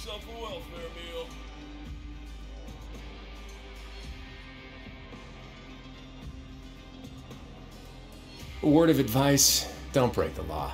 Yourself a welfare meal. A word of advice don't break the law.